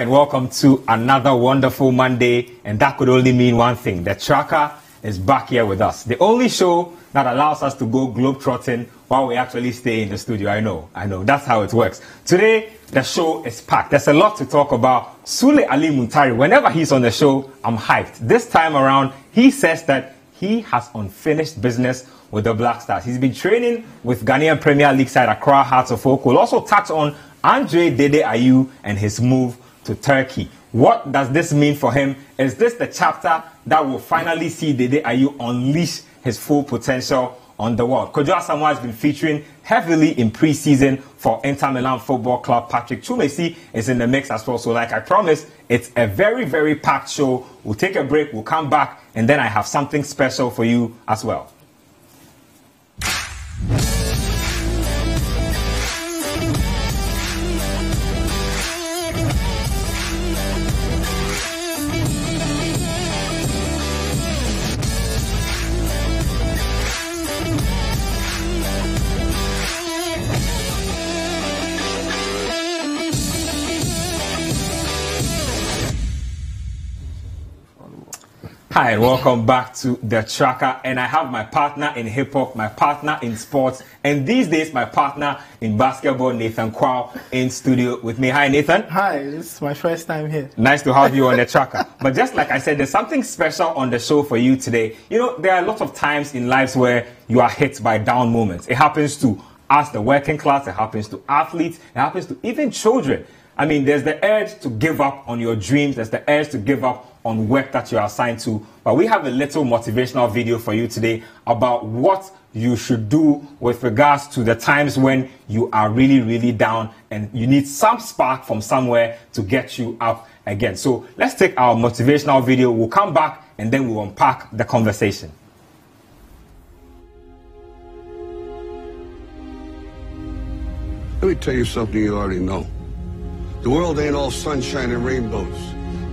And welcome to another wonderful Monday. And that could only mean one thing the tracker is back here with us. The only show that allows us to go globetrotting while we actually stay in the studio. I know, I know. That's how it works. Today, the show is packed. There's a lot to talk about. Sule Ali Muntari, whenever he's on the show, I'm hyped. This time around, he says that he has unfinished business with the Black Stars. He's been training with Ghanaian Premier League side Accra Hearts of Oak. We'll also touch on Andre Dede Ayew and his move to Turkey. What does this mean for him? Is this the chapter that will finally see Dede Ayew unleash his full potential on the world? Kojo Asamoah has been featuring heavily in preseason for Inter Milan Football Club. Patrick Twumasi is in the mix as well. So, like I promised, it's a very, very packed show. We'll take a break, we'll come back, and then I have something special for you as well. Hi, welcome back to the tracker. And I have my partner in hip hop, my partner in sports, and these days my partner in basketball, Nathan Quao, in studio with me. Hi, Nathan. Hi, this is my first time here. Nice to have you on the tracker. but just like I said, there's something special on the show for you today. You know, there are a lot of times in lives where you are hit by down moments. It happens to us, the working class, it happens to athletes, it happens to even children. I mean, there's the urge to give up on your dreams, there's the urge to give up on work that you are assigned to. But we have a little motivational video for you today about what you should do with regards to the times when you are really, really down and you need some spark from somewhere to get you up again. So let's take our motivational video. We'll come back and then we'll unpack the conversation. Let me tell you something you already know. The world ain't all sunshine and rainbows.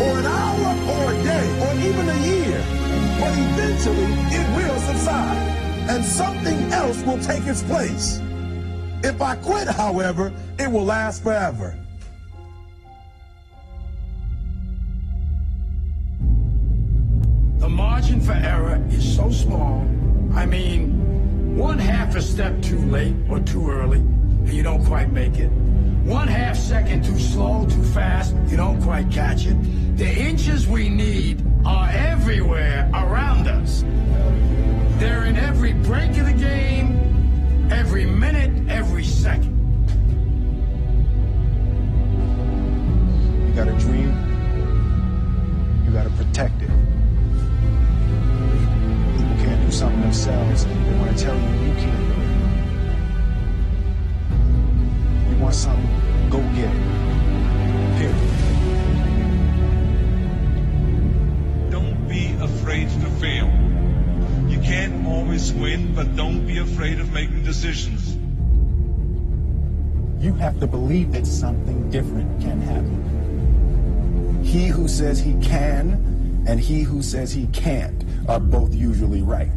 or an hour, or a day, or even a year. But eventually, it will subside, and something else will take its place. If I quit, however, it will last forever. The margin for error is so small. I mean, one half a step too late or too early, and you don't quite make it. One half second too slow, too fast, you don't quite catch it. The inches we need are everywhere around us. They're in every break of the game, every minute, every second. You got a dream, you got to protect it. People can't do something themselves, they want to tell you you can't do it. You want something, go get it. Afraid to fail. You can't always win, but don't be afraid of making decisions. You have to believe that something different can happen. He who says he can and he who says he can't are both usually right.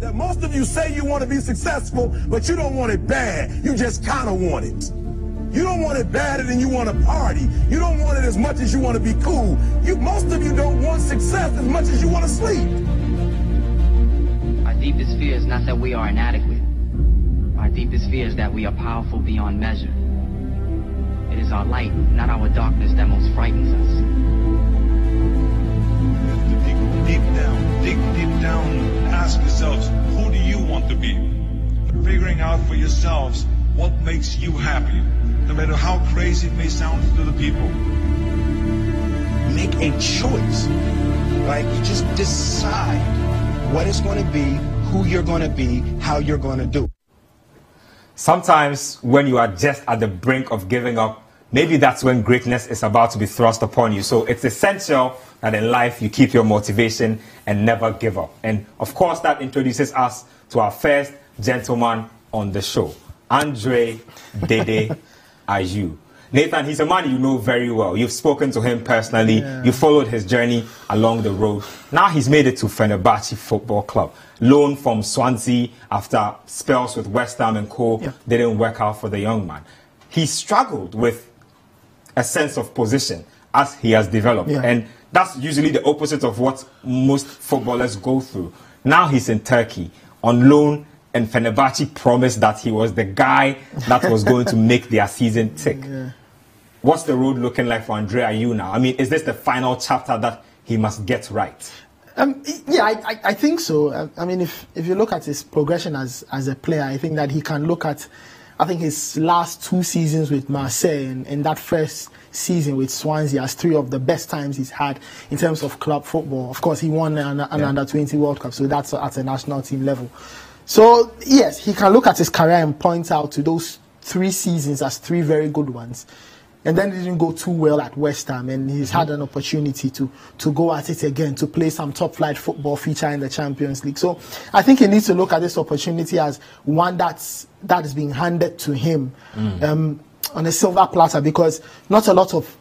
That most of you say you want to be successful, but you don't want it bad. You just kind of want it. You don't want it badder than you want to party. You don't want it as much as you want to be cool. You, most of you don't want success as much as you want to sleep. Our deepest fear is not that we are inadequate. Our deepest fear is that we are powerful beyond measure. It is our light, not our darkness, that most frightens us. You have to dig deep down, dig deep down, ask yourselves, who do you want to be? Figuring out for yourselves what makes you happy, no matter how crazy it may sound to the people. Make a choice. Like you just decide what it's going to be, who you're going to be, how you're going to do. Sometimes when you are just at the brink of giving up, maybe that's when greatness is about to be thrust upon you. So it's essential that in life you keep your motivation and never give up. And of course, that introduces us to our first gentleman on the show, Andre Dede Ayew. Nathan, he's a man you know very well. You've spoken to him personally. Yeah. You followed his journey along the road. Now he's made it to Fenerbahce Football Club. Loan from Swansea after spells with West Ham and co. Yeah. didn't work out for the young man. He struggled with a sense of position as he has developed. Yeah. And that's usually the opposite of what most footballers go through. Now he's in Turkey on loan and Fenerbahce promised that he was the guy that was going to make their season tick. Yeah. What's the road looking like for Andrea now? I mean, is this the final chapter that he must get right? Um, yeah, I, I, think so. I mean, if, if you look at his progression as, as a player, I think that he can look at, I think his last two seasons with Marseille and, and that first season with Swansea as three of the best times he's had in terms of club football. Of course, he won an, an yeah. under 20 World Cup, so that's at a national team level. So, yes, he can look at his career and point out to those three seasons as three very good ones. And then it didn't go too well at West Ham, and he's mm-hmm. had an opportunity to, to go at it again, to play some top flight football feature in the Champions League. So I think he needs to look at this opportunity as one that's that is being handed to him mm. um, on a silver platter because not a lot of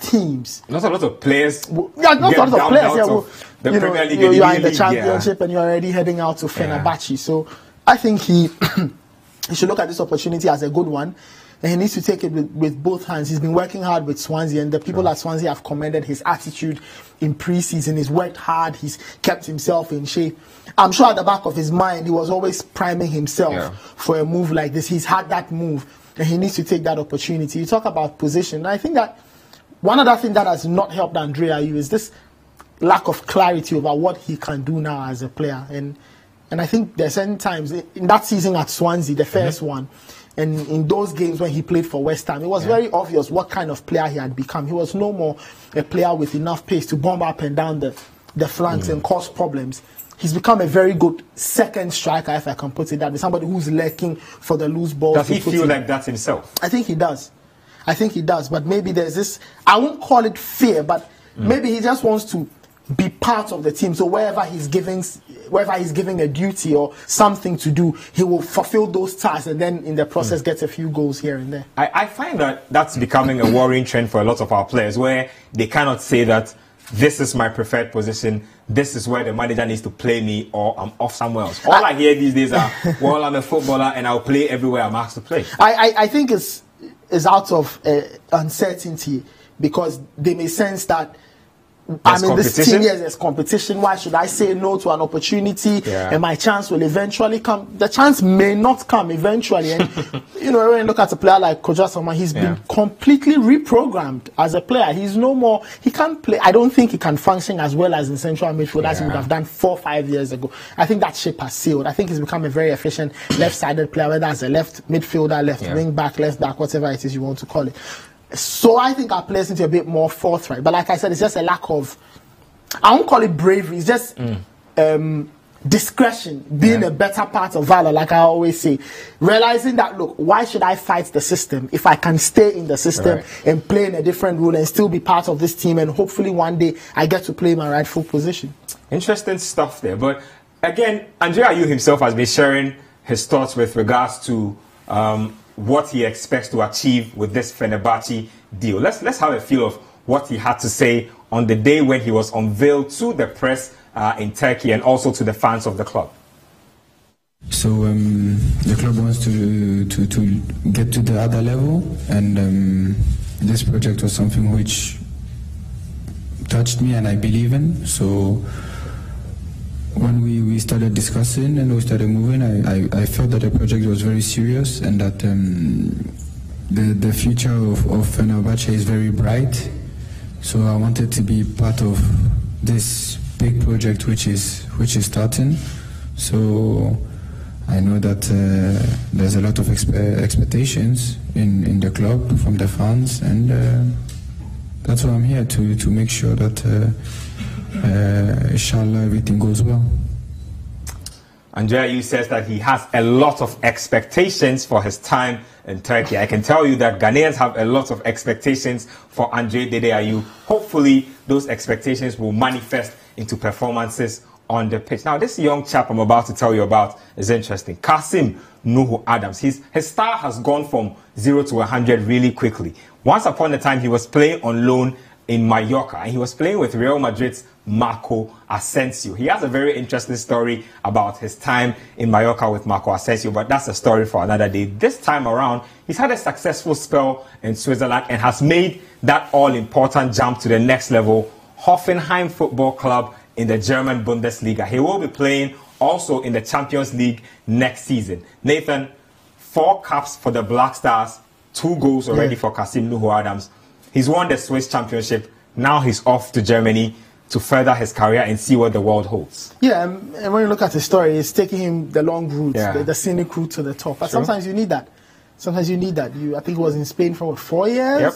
teams. Not a lot of players. Yeah, not a lot of players. Yeah, well, the you Premier know, League. You, you are in the Championship yeah. and you're already heading out to Fenerbahce. Yeah. So I think he he should look at this opportunity as a good one. And he needs to take it with, with both hands. He's been working hard with Swansea, and the people at Swansea have commended his attitude in preseason. He's worked hard. He's kept himself in shape. I'm sure at the back of his mind, he was always priming himself yeah. for a move like this. He's had that move, and he needs to take that opportunity. You talk about position. I think that one other thing that has not helped Andrea Ayew is this lack of clarity about what he can do now as a player. And and I think there's certain times in that season at Swansea, the 1st mm-hmm. one, and in those games when he played for West Ham, it was yeah. very obvious what kind of player he had become. He was no more a player with enough pace to bomb up and down the, the flanks mm. and cause problems. He's become a very good second striker, if I can put it that way. Somebody who's lurking for the loose ball. Does he feel like that himself? I think he does. I think he does. But maybe there's this, I won't call it fear, but mm. maybe he just wants to be part of the team. So wherever he's giving, wherever he's giving a duty or something to do, he will fulfill those tasks and then in the process mm. get a few goals here and there. I, I find that that's becoming a worrying trend for a lot of our players where they cannot say that this is my preferred position. This is where the manager needs to play me, or I'm off somewhere else. All I, I hear these days are, "Well, I'm a footballer and I'll play everywhere I'm asked to play." I, I, I think it's is out of uh, uncertainty because they may sense that I mean, this team, yes, there's competition. Why should I say no to an opportunity? Yeah. And my chance will eventually come. The chance may not come eventually. And, you know, when you look at a player like Kojo Asamoah, he's yeah. been completely reprogrammed as a player. He's no more, he can't play. I don't think he can function as well as in central midfield yeah. as he would have done four, five years ago. I think that ship has sailed. I think he's become a very efficient left-sided player, whether as a left midfielder, left wing back, left back, whatever it is you want to call it. So I think our players need to be a bit more forthright. But like I said, it's just a lack of, I won't call it bravery, it's just mm. um, discretion, being yeah. a better part of valor, like I always say. Realizing that, look, why should I fight the system if I can stay in the system right. and play in a different role and still be part of this team and hopefully one day I get to play my rightful position? Interesting stuff there. But again, Andre Ayew himself has been sharing his thoughts with regards to um, what he expects to achieve with this Fenerbahce deal. Let's let's have a feel of what he had to say on the day when he was unveiled to the press uh, in Turkey and also to the fans of the club. So um, the club wants to, to to get to the other level, and um, this project was something which touched me and I believe in. So when we, we started discussing and we started moving, I, I, I felt that the project was very serious and that um, the, the future of, of Fenerbahce is very bright. So I wanted to be part of this big project which is which is starting. So I know that uh, there's a lot of expe expectations in, in the club from the fans, and uh, that's why I'm here to to make sure that. Uh, uh, inshallah, everything goes well. Andre Ayew says that he has a lot of expectations for his time in Turkey. I can tell you that Ghanaians have a lot of expectations for Andre Dede. Hopefully, those expectations will manifest into performances on the pitch. Now, this young chap I'm about to tell you about is interesting. Kasim Nuhu Adams. His, his star has gone from 0 to 100 really quickly. Once upon a time, he was playing on loan in Mallorca and he was playing with Real Madrid's Marco Asensio. He has a very interesting story about his time in Mallorca with Marco Asensio, but that's a story for another day. This time around, he's had a successful spell in Switzerland and has made that all important jump to the next level. Hoffenheim Football Club in the German Bundesliga. He will be playing also in the Champions League next season. Nathan, four caps for the Black Stars, two goals already yeah. for Kasim Nuhu Adams. He's won the Swiss Championship. Now he's off to Germany to further his career and see what the world holds. Yeah, um, and when you look at his story, it's taking him the long route, yeah. the, the, scenic route to the top. But True. sometimes you need that. Sometimes you need that. You, I think he was in Spain for what, four years. Yep.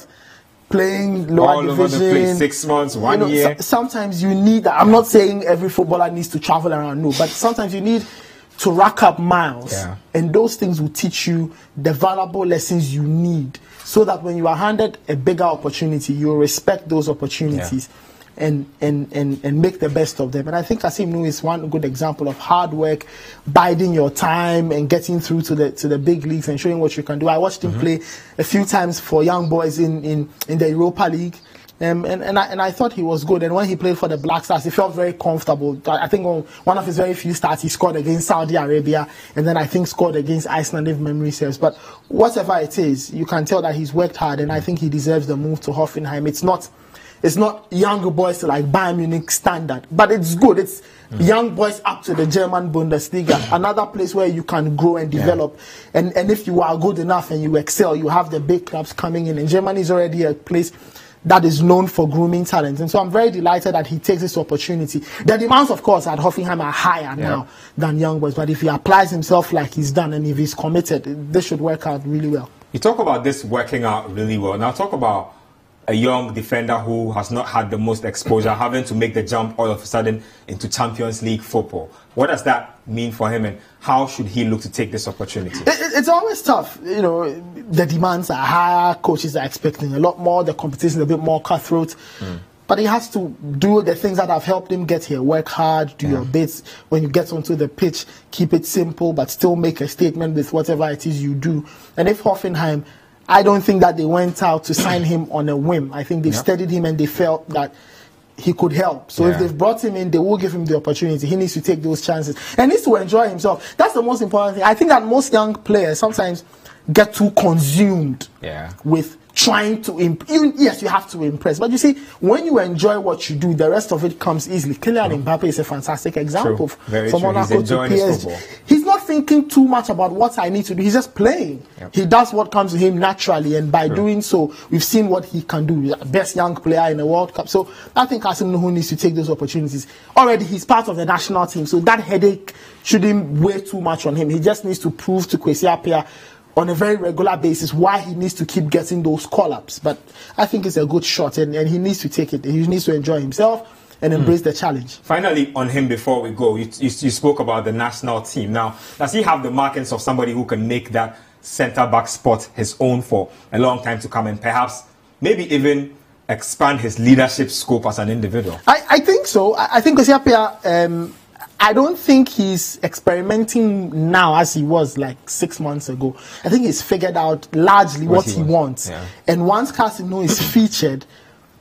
Playing lower All division, over the place, six months, one you know, year. So, sometimes you need that. I'm not saying every footballer needs to travel around, no, but sometimes you need to rack up miles, yeah. and those things will teach you the valuable lessons you need so that when you are handed a bigger opportunity, you respect those opportunities. Yeah. And, and, and, and make the best of them. And I think Kasim Nu is one good example of hard work, biding your time and getting through to the to the big leagues and showing what you can do. I watched him mm-hmm. play a few times for young boys in, in, in the Europa League. Um, and, and, I, and I thought he was good. And when he played for the Black Stars, he felt very comfortable. I think on one of his very few starts, he scored against Saudi Arabia, and then I think scored against Iceland, if memory serves. But whatever it is, you can tell that he's worked hard, and I think he deserves the move to Hoffenheim. It's not, it's not younger boys to like Bayern Munich standard, but it's good. It's mm. young boys up to the German Bundesliga, another place where you can grow and develop. Yeah. And and if you are good enough and you excel, you have the big clubs coming in. And Germany is already a place that is known for grooming talent. And so I'm very delighted that he takes this opportunity. The demands, of course, at Hoffenheim are higher yeah. now than Young Boys, but if he applies himself like he's done and if he's committed, this should work out really well. You talk about this working out really well. Now talk about a young defender who has not had the most exposure having to make the jump all of a sudden into Champions League football. What does that mean for him and how should he look to take this opportunity? It, it's always tough. You know, the demands are higher, coaches are expecting a lot more, the competition is a bit more cutthroat. Mm. But he has to do the things that have helped him get here. Work hard, do yeah. your bits. When you get onto the pitch, keep it simple, but still make a statement with whatever it is you do. And if Hoffenheim, I don't think that they went out to sign him on a whim. I think they yeah. studied him and they felt that he could help. So yeah. if they've brought him in, they will give him the opportunity. He needs to take those chances and needs to enjoy himself. That's the most important thing. I think that most young players sometimes get too consumed yeah. with trying to imp- even yes you have to impress but you see when you enjoy what you do the rest of it comes easily. Kylian Mbappe is a fantastic example True. from Monaco to PSG he's not thinking too much about what I need to do. He's just playing. Yep. he does what comes to him naturally and by True. doing so we've seen what he can do. Best young player in the World Cup. So I think Kasim Nuhu needs to take those opportunities. Already he's part of the national team so that headache shouldn't weigh too much on him. He just needs to prove to Kwesi Appiah on a very regular basis why he needs to keep getting those call ups. But I think it's a good shot and, and he needs to take it. He needs to enjoy himself and hmm. embrace mm. the challenge. Finally, on him before we go, you, you, you, spoke about the national team. Now, does he have the markings of somebody who can make that centre back spot his own for a long time to come and perhaps maybe even expand his leadership scope as an individual? I, I think so. I, I think Kwesi Appiah um, I don't think he's experimenting now as he was like six months ago. I think he's figured out largely what, what he, he wants. Yeah. And once Kasim is featured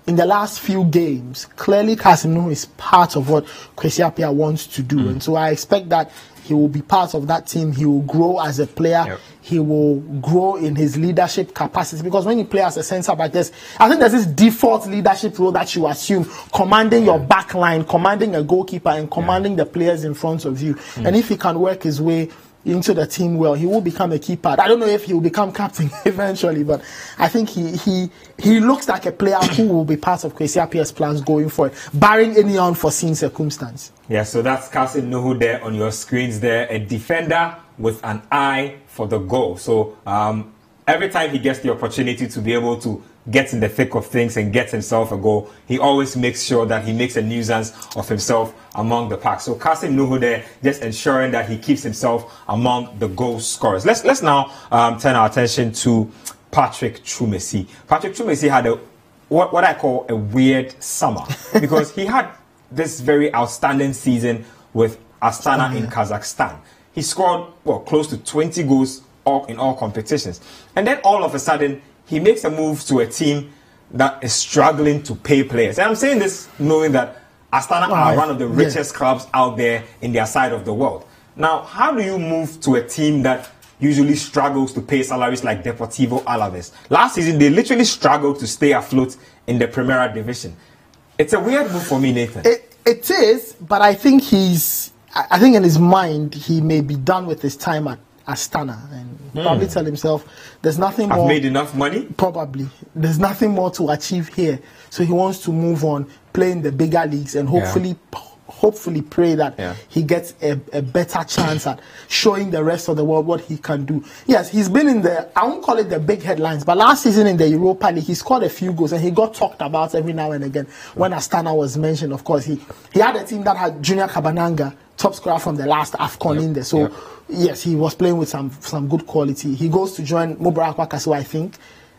in the last few games, clearly Kasim is part of what Kwesi wants to do. Mm. And so I expect that he will be part of that team. He will grow as a player. Yep. He will grow in his leadership capacity because when you play as a centre back, there's I think there's this default leadership role that you assume, commanding your back line, commanding a goalkeeper, and commanding the players in front of you. Mm. And if he can work his way into the team well, he will become a key part. I don't know if he will become captain eventually, but I think he he he looks like a player who will be part of Kwesi Appiah's plans going forward, barring any unforeseen circumstance. Yeah, so that's Kasim Nuhu there on your screens there, a defender with an eye for the goal. So um, every time he gets the opportunity to be able to gets in the thick of things and gets himself a goal, he always makes sure that he makes a nuisance of himself among the pack. So Kasim Nuhu there, just ensuring that he keeps himself among the goal scorers. Let's let's now um, turn our attention to Patrick Twumasi. Patrick Twumasi had a what, what I call a weird summer because he had this very outstanding season with Astana in Kazakhstan. He scored well close to 20 goals all, in all competitions, and then all of a sudden he makes a move to a team that is struggling to pay players. And I'm saying this knowing that Astana oh, are one of the richest clubs out there in their side of the world. Now, how do you move to a team that usually struggles to pay salaries like Deportivo Alaves? Last season, they literally struggled to stay afloat in the Premier Division. It's a weird move for me, Nathan. It, it is, but I think he's. I think in his mind, he may be done with his time at Astana and mm. probably tell himself there's nothing I've more. made enough money? Probably. There's nothing more to achieve here. So he wants to move on, play in the bigger leagues, and hopefully. Yeah. Hopefully, pray that yeah. he gets a, a better chance at showing the rest of the world what he can do. Yes, he's been in the, I won't call it the big headlines, but last season in the Europa League, he scored a few goals and he got talked about every now and again. When Astana was mentioned, of course, he, he had a team that had Junior Kabananga, top scorer from the last AFCON yep. in there. So, yep. Yes, he was playing with some some good quality. He goes to join Mubarak Wakaso, I think,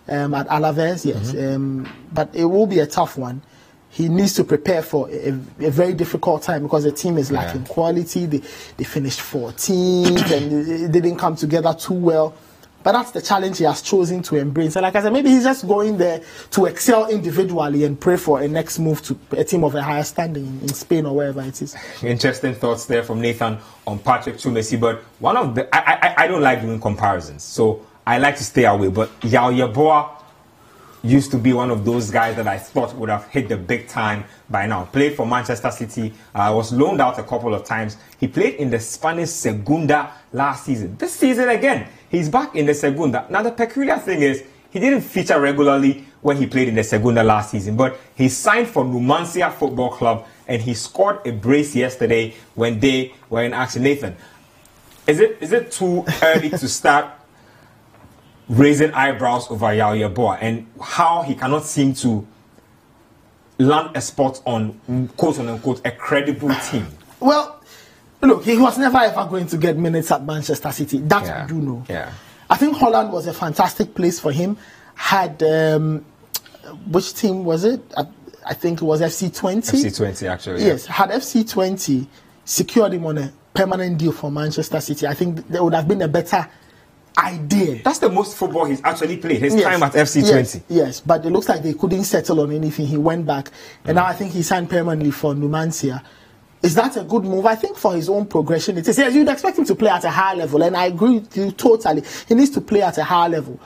um, at Alaves, yes. Mm-hmm. Um, but it will be a tough one. He needs to prepare for a, a very difficult time because the team is lacking yeah. quality. They, they finished 14th and it didn't come together too well. But that's the challenge he has chosen to embrace. And like I said, maybe he's just going there to excel individually and pray for a next move to a team of a higher standing in Spain or wherever it is. Interesting thoughts there from Nathan on Patrick Twumasi. But one of the, I, I, I don't like doing comparisons. So I like to stay away. But Yaw Yeboah used to be one of those guys that I thought would have hit the big time by now. Played for Manchester City, uh, was loaned out a couple of times. He played in the Spanish Segunda last season. This season again, he's back in the Segunda. Now the peculiar thing is, he didn't feature regularly when he played in the Segunda last season, but he signed for Numancia Football Club and he scored a brace yesterday when they were in action. Nathan, is it is it too early to start raising eyebrows over Yaw Yeboah and how he cannot seem to land a spot on quote unquote a credible team. Well, look, he was never ever going to get minutes at Manchester City. That yeah. we do know. Yeah. I think Holland was a fantastic place for him. Had um, which team was it? I, I think it was FC Twente. FC20 actually. Yes, had FC Twente secured him on a permanent deal for Manchester City, I think there would have been a better idea. That's the most football he's actually played. His yes. time at FC Twente. Yes, yes, but it looks like they couldn't settle on anything. He went back, and mm. now I think he signed permanently for Numancia. Is that a good move? I think for his own progression, it is. Yes, you'd expect him to play at a higher level, and I agree with you totally. He needs to play at a higher level.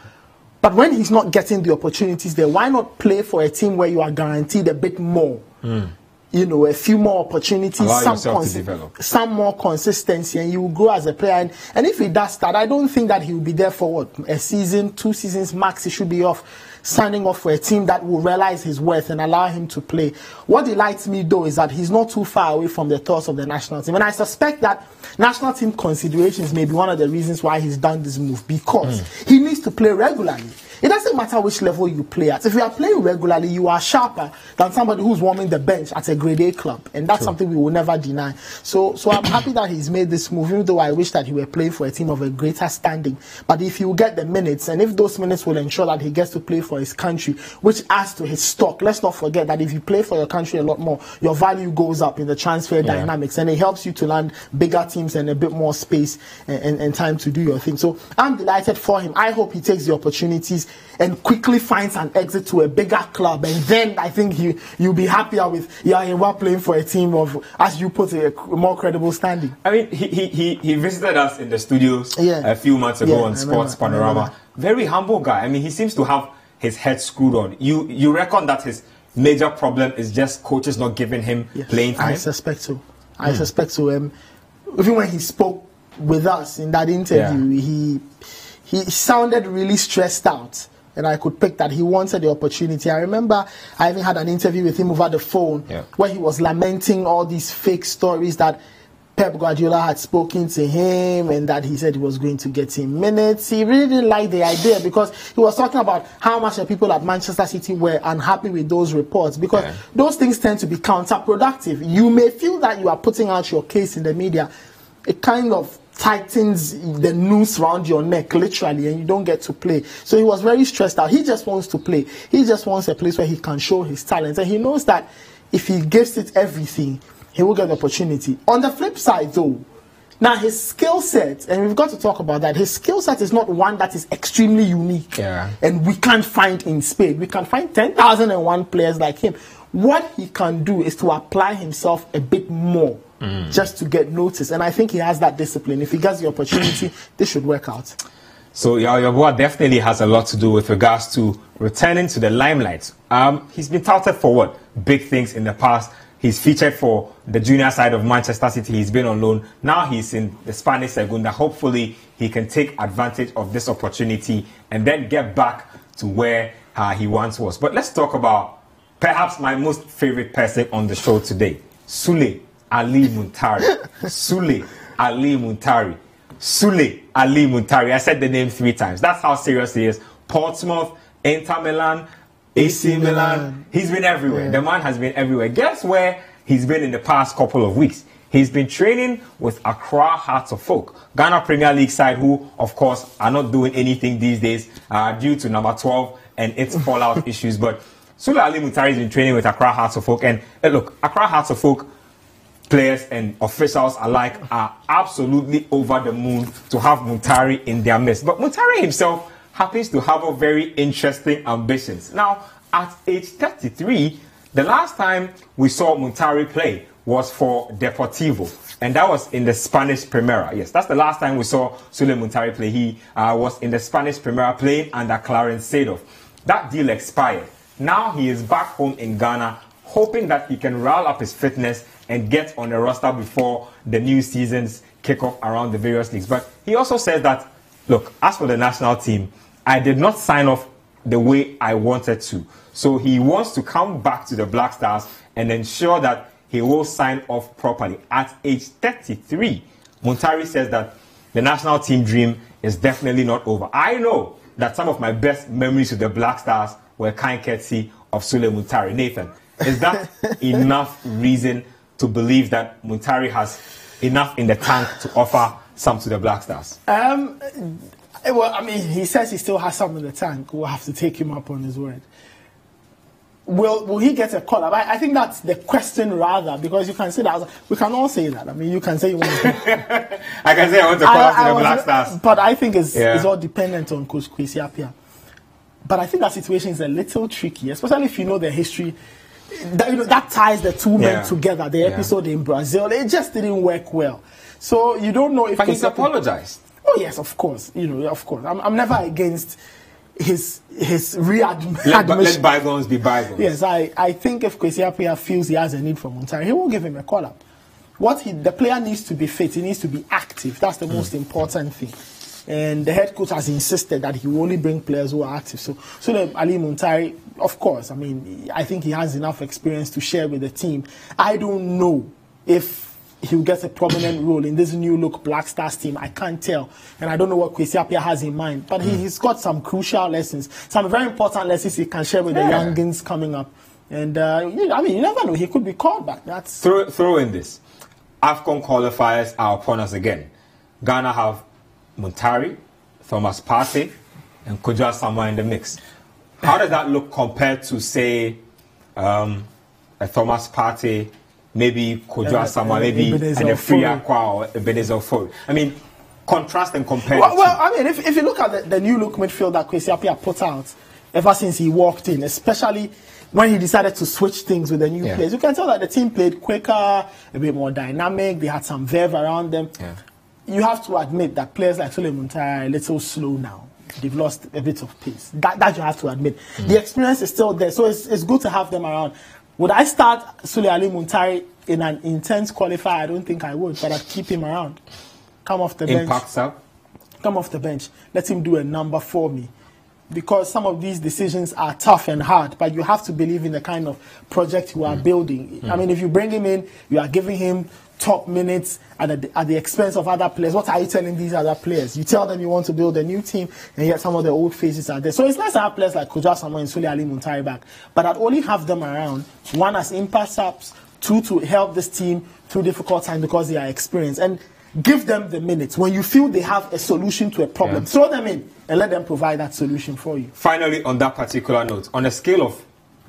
But when he's not getting the opportunities there, why not play for a team where you are guaranteed a bit more? Mm you know, a few more opportunities, Allow some, cons- some more consistency, and you will grow as a player. And, and if he does that, I don't think that he will be there for what a season, two seasons max. He should be off signing off for a team that will realize his worth and allow him to play. What delights me though is that he's not too far away from the thoughts of the national team. And I suspect that national team considerations may be one of the reasons why he's done this move because mm. he needs to play regularly. It doesn't matter which level you play at. If you are playing regularly, you are sharper than somebody who's warming the bench at a grade A club, and that's True. something we will never deny. So, so I'm happy that he's made this move, even though I wish that he were playing for a team of a greater standing. But if he will get the minutes, and if those minutes will ensure that he gets to play for his country, which adds to his stock. Let's not forget that if you play for your country a lot more, your value goes up in the transfer yeah. dynamics, and it helps you to land bigger teams and a bit more space and, and, and time to do your thing. So I'm delighted for him. I hope he takes the opportunities and quickly finds an exit to a bigger club, and then I think you you'll be happier with yeah, we're playing for a team of, as you put it, a more credible standing. I mean, he he he visited us in the studios yeah. a few months ago yeah, on Sports Panorama. Very humble guy. I mean, he seems to have his head screwed on. You you reckon that his major problem is just coaches not giving him yes, playing time? I suspect so. I hmm. suspect so. Um, even when he spoke with us in that interview, he he sounded really stressed out. And I could pick that he wanted the opportunity. I remember I even had an interview with him over the phone yeah. where he was lamenting all these fake stories that Pep Guardiola had spoken to him and that he said he was going to get him minutes. He really didn't like the idea because he was talking about how much the people at Manchester City were unhappy with those reports because yeah. those things tend to be counterproductive. You may feel that you are putting out your case in the media. It kind of tightens the noose around your neck, literally, and you don't get to play. So he was very stressed out. He just wants to play. He just wants a place where he can show his talent. And he knows that if he gives it everything, he will get the opportunity. On the flip side, though, now his skill set, and we've got to talk about that. His skill set is not one that is extremely unique, yeah. and we can't find in Spain. We can find ten thousand and one players like him. What he can do is to apply himself a bit more, mm. just to get noticed. And I think he has that discipline. If he gets the opportunity, this should work out. So Yaw Yeboah definitely has a lot to do with regards to returning to the limelight. Um, he's been touted for what big things in the past. He's featured for the junior side of Manchester City. He's been on loan. Now he's in the Spanish Segunda. Hopefully, he can take advantage of this opportunity and then get back to where uh, he once was. But let's talk about perhaps my most favorite person on the show today, Sule Ali Muntari. Sule Ali Muntari. Sule Ali Muntari. I said the name three times. That's how serious he is. Portsmouth, Inter Milan, AC Milan. He's been everywhere. Yeah. The man has been everywhere. Guess where he's been in the past couple of weeks? He's been training with Accra Hearts of Oak, Ghana Premier League side, who, of course, are not doing anything these days uh, due to number 12 and its fallout issues. But Sule Ali Muntari has been training with Accra Hearts of Oak. And uh, look, Accra Hearts of Oak players and officials alike are absolutely over the moon to have Muntari in their midst. But Muntari himself happens to have a very interesting ambitions. Now, at age 33, the last time we saw Muntari play was for Deportivo, and that was in the Spanish Primera. Yes, that's the last time we saw Sule Muntari play. He uh, was in the Spanish Primera playing under Clarence Seedorf. That deal expired. Now he is back home in Ghana, hoping that he can rile up his fitness and get on the roster before the new seasons kick off around the various leagues. But he also says that, look, as for the national team, I did not sign off the way I wanted to. So he wants to come back to the Black Stars and ensure that he will sign off properly. At age 33, Muntari says that the national team dream is definitely not over. I know that some of my best memories with the Black Stars were kind courtesy of Sule Muntari. Nathan, is that enough reason to believe that Muntari has enough in the tank to offer some to the Black Stars? Um, Eh, well, I mean, he says he still has some in the tank. We'll have to take him up on his word. Will Will he get a call up? I, I think that's the question rather, because you can say that. We can all say that. I mean, you can say you want. To, I can say I want to call I, up to I the was, Black Stars. But I think it's, yeah. it's all dependent on Coach Kwesi Appiah. But I think that situation is a little tricky, especially if you know the history. That, you know, that ties the two men together. The episode yeah. in Brazil, it just didn't work well. So you don't know if. But he's apologized. Oh yes, of course. You know, of course. I'm, I'm never against his his readmission. Let, let bygones be bygones. Yes, I, I think if Kwesi Appiah feels he has a need for Muntari, he will give him a call up. What he, the player needs to be fit. He needs to be active. That's the mm. most important thing. And the head coach has insisted that he will only bring players who are active. So, so the Ali Muntari, of course, I mean, I think he has enough experience to share with the team. I don't know if he'll get a prominent role in this new look Black Stars team. I can't tell. And I don't know what Kwesi Appiah has in mind. But he, has got some crucial lessons, some very important lessons he can share with yeah. the youngins coming up. And uh, I mean, you never know. He could be called back. That's throw, throw in this. AFCON qualifiers are upon us again. Ghana have Muntari, Thomas Partey, and Kojo Asamoah in the mix. How does that look compared to, say, um, a Thomas Partey maybe Kojo Asamoah, maybe and Afriyie Acquah or Ebenezer Ofori. I mean, contrast and compare. Well, well I mean, if, if you look at the, the new look midfield that Kwesi Appiah put out ever since he walked in, especially when he decided to switch things with the new yeah. players, you can tell that the team played quicker, a bit more dynamic. They had some verve around them. Yeah. You have to admit that players like Sule Muntari are a little slow now. They've lost a bit of pace. That, that you have to admit. Mm. The experience is still there, so it's, it's good to have them around. Would I start Sule Ali Muntari in an intense qualifier? I don't think I would, but I'd keep him around. Come off the bench. Impact up. Come off the bench. Let him do a number for me. Because some of these decisions are tough and hard, but you have to believe in the kind of project you are mm. building. Mm. I mean, if you bring him in, you are giving him top minutes at the, at the expense of other players. What are you telling these other players? You tell them you want to build a new team, and yet some of the old faces are there. So it's nice to have players like Kwadwo Asamoah and Sulley Ali Muntari back, but I'd only have them around, one as impact subs, two to help this team through difficult times because they are experienced. And give them the minutes. When you feel they have a solution to a problem, yeah. throw them in and let them provide that solution for you. Finally, on that particular note, on a scale of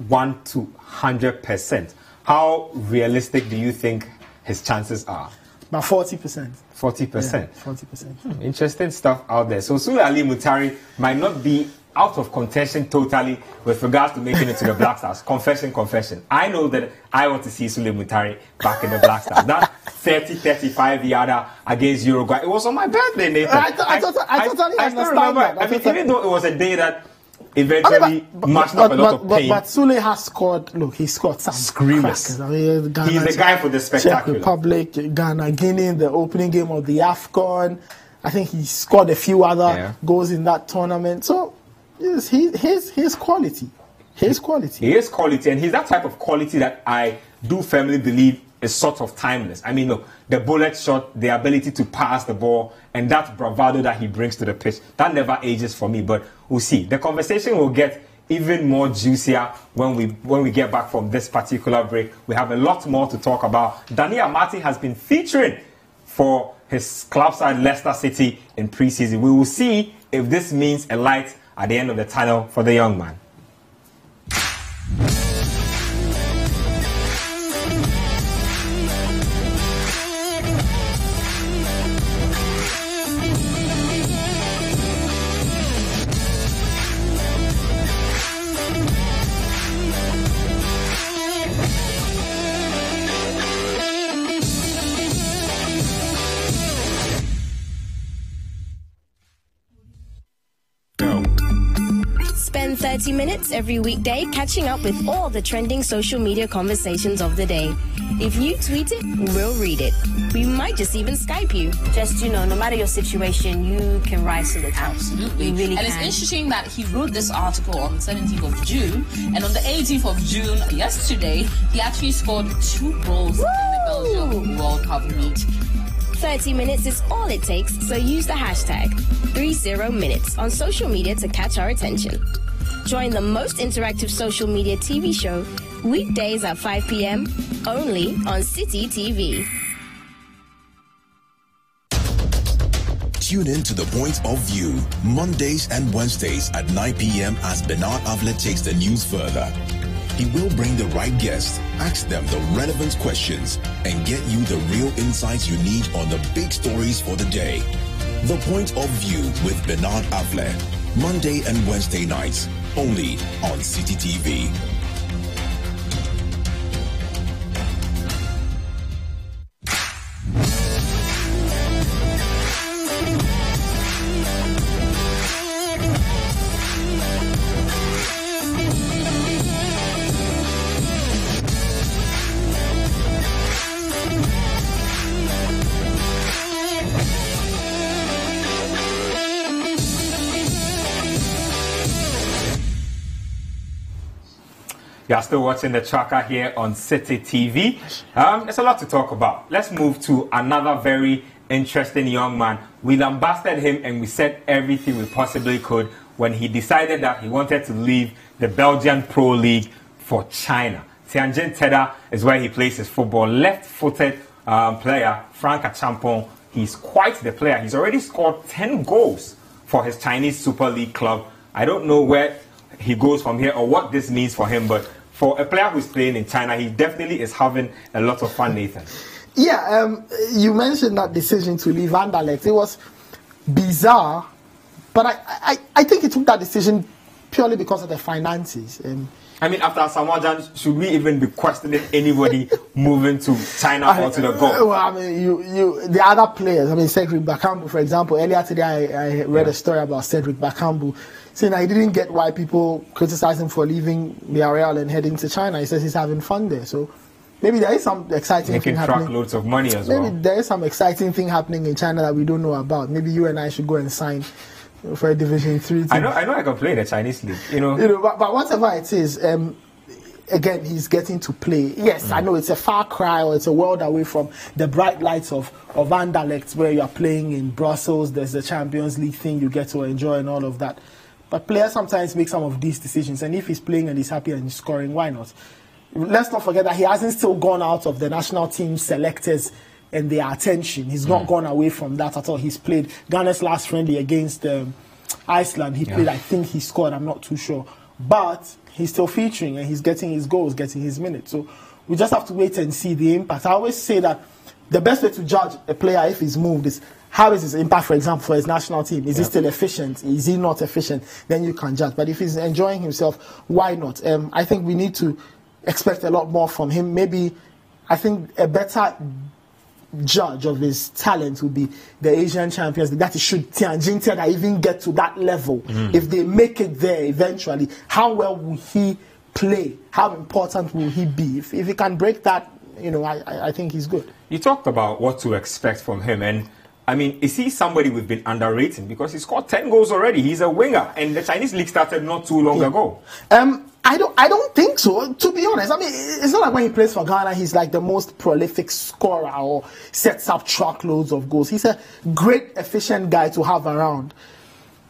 1 to 100%, how realistic do you think his chances are? About 40%. 40%. Yeah, 40%. Hmm, interesting stuff out there. So Sulley Ali Muntari might not be out of contention totally with regards to making it to the Black Stars. confession, confession. I know that I want to see Sulley Muntari back in the Black Stars. That 30 35 yarder against Uruguay, it was on my birthday, Nathan. I, I, I, totally, I, totally I, understand remember, that. I, mean, even though it was a day that eventually ah, but, but, mashed but, up a lot but, of pain. But, Sulley has scored. Look, he scored some screamers. I mean, Ghana, He's the guy for the spectacular. Czech Republic, Ghana, Guinea, the opening game of the Afcon. I think he scored a few other yeah. goals in that tournament. So, yes, he, his his quality, his quality. He is quality, and he's that type of quality that I do firmly believe is sort of timeless. I mean, look, the bullet shot, the ability to pass the ball, and that bravado that he brings to the pitch, that never ages for me. But we'll see. The conversation will get even more juicier when we when we get back from this particular break. We have a lot more to talk about. Danny Amartey has been featuring for his club side Leicester City in preseason. We will see if this means a light at the end of the tunnel for the young man. 30 minutes every weekday catching up with all the trending social media conversations of the day. If you tweet it, we'll read it. We might just even Skype you. Just, you know, no matter your situation, you can rise to the top. Absolutely. You really and can. it's interesting that he wrote this article on the 17th of June, and on the 18th of June, yesterday, he actually scored two goals Woo! in the Belgium World Cup meet. 30 minutes is all it takes, so use the hashtag 30minutes on social media to catch our attention. Join the most interactive social media TV show weekdays at 5 p.m. only on Citi TV. Tune in to The Point of View, Mondays and Wednesdays at 9 p.m. as Bernard Avle takes the news further. He will bring the right guests, ask them the relevant questions, and get you the real insights you need on the big stories for the day. The Point of View with Bernard Avle, Monday and Wednesday nights, only on Citi TV. You are still watching the tracker here on Citi TV. Um, there's a lot to talk about. Let's move to another very interesting young man. We lambasted him and we said everything we possibly could when he decided that he wanted to leave the Belgian Pro League for China. Tianjin Teda is where he plays his football. Left-footed um, player, Franck Acheampong. He's quite the player. He's already scored 10 goals for his Chinese Super League club. I don't know where he goes from here or what this means for him, but for a player who's playing in China, he definitely is having a lot of fun, Nathan. Yeah, um, you mentioned that decision to leave Anderlecht. It was bizarre, but I, I, I think he took that decision purely because of the finances. Um, I mean, after Samoa should we even be questioning anybody moving to China I, or to the Gulf? Well, I mean, you, you, the other players. I mean, Cedric Bakambu, for example. Earlier today, I, I read yeah. a story about Cedric Bakambu saying he didn't get why people criticize him for leaving Villarreal and heading to China. He says he's having fun there. So maybe there is some exciting Making thing happening. loads of money as maybe well. Maybe there is some exciting thing happening in China that we don't know about. Maybe you and I should go and sign for a Division Three. Team. I know, I know, I can play in the Chinese league. You know, you know, but, but whatever it is, um, again, he's getting to play. Yes, mm. I know it's a far cry or it's a world away from the bright lights of, of Anderlecht where you are playing in Brussels. There's the Champions League thing you get to enjoy and all of that. But players sometimes make some of these decisions. And if he's playing and he's happy and he's scoring, why not? Let's not forget that he hasn't still gone out of the national team selectors and their attention. He's mm. not gone away from that at all. He's played Ghana's last friendly against um, Iceland. He yeah. played, I think he scored, I'm not too sure. But he's still featuring and he's getting his goals, getting his minutes. So we just have to wait and see the impact. I always say that the best way to judge a player if he's moved is how is his impact, for example, for his national team? Is yeah. he still efficient? Is he not efficient? Then you can judge. But if he's enjoying himself, why not? Um, I think we need to expect a lot more from him. Maybe I think a better judge of his talent would be the Asian champions. That it should Tianjin that even get to that level. Mm. If they make it there eventually, how well will he play? How important will he be? If, if he can break that, you know, I, I think he's good. You talked about what to expect from him, and I mean, is he somebody we've been underrating because he scored ten goals already? He's a winger, and the Chinese league started not too long yeah. ago. Um, I don't I don't think so. To be honest, I mean it's not like when he plays for Ghana, he's like the most prolific scorer or sets up truckloads of goals. He's a great efficient guy to have around.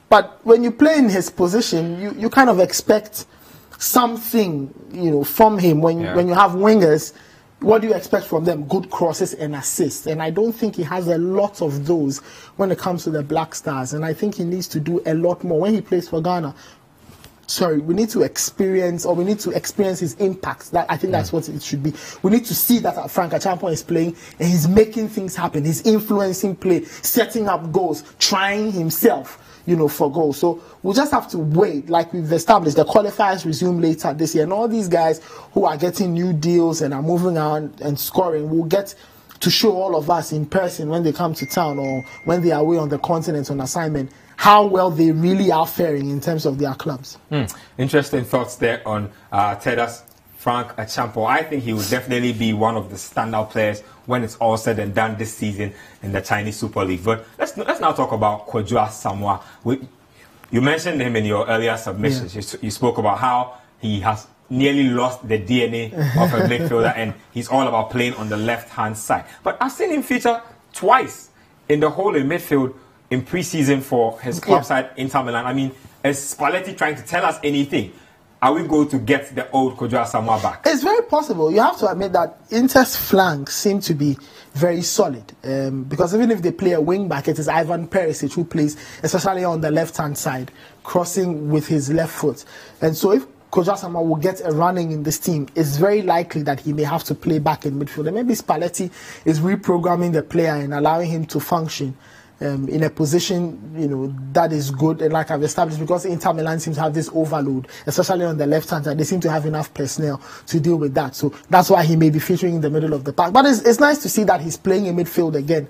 But when you play in his position, you, you kind of expect something, you know, from him. When yeah. when you have wingers, what do you expect from them? Good crosses and assists. And I don't think he has a lot of those when it comes to the Black Stars. And I think he needs to do a lot more. When he plays for Ghana, sorry, we need to experience or we need to experience his impact. That I think that's mm. what it should be. We need to see that Frank Acheampong is playing and he's making things happen. He's influencing play, setting up goals, trying himself, you know, for goals. So we'll just have to wait. Like we've established, the qualifiers resume later this year, and all these guys who are getting new deals and are moving on and scoring will get to show all of us in person when they come to town or when they are away on the continent on assignment how well they really are faring in terms of their clubs. Hmm. Interesting thoughts there on uh, Tedas Frank Acheampong. I think he will definitely be one of the standout players when it's all said and done this season in the Chinese Super League. But let's let's now talk about Kwadwo Asamoah. you mentioned him in your earlier submissions. Yeah. You, you spoke about how he has nearly lost the DNA of a midfielder and he's all about playing on the left hand side. But I've seen him feature twice in the whole in midfield in preseason for his club yeah. side Inter Milan. I mean, is Spalletti trying to tell us anything? Are we going to get the old Kwadwo Asamoah back? It's very possible. You have to admit that Inter's flanks seem to be very solid. Um, because even if they play a wing back, it is Ivan Perisic who plays, especially on the left hand side, crossing with his left foot. And so if Asamoah will get a running in this team, it's very likely that he may have to play back in midfield. And maybe Spalletti is reprogramming the player and allowing him to function um, in a position, you know, that is good. And like I've established, because Inter Milan seems to have this overload, especially on the left hand side, they seem to have enough personnel to deal with that. So that's why he may be featuring in the middle of the park. But it's, it's nice to see that he's playing in midfield again.